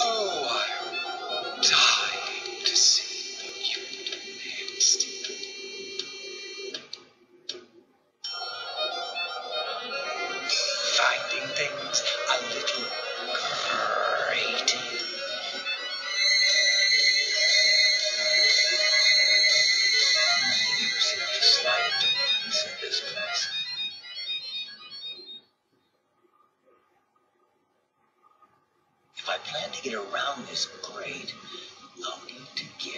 Oh, I'm dying to see you. Finding things a little I plan to get around this grate, I'll need to get